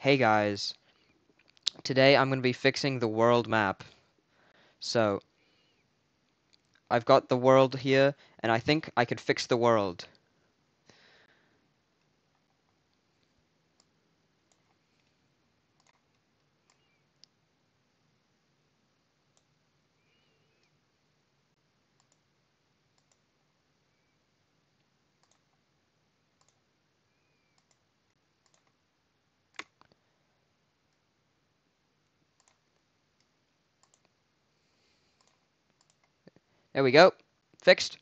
Hey guys, today I'm going to be fixing the world map. So, I've got the world here, and I think I could fix the world. There we go. Fixed.